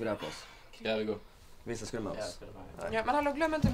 Ska vi på oss? Ja, vi går. Vissa skulle med oss. Ja, men hallå, glöm inte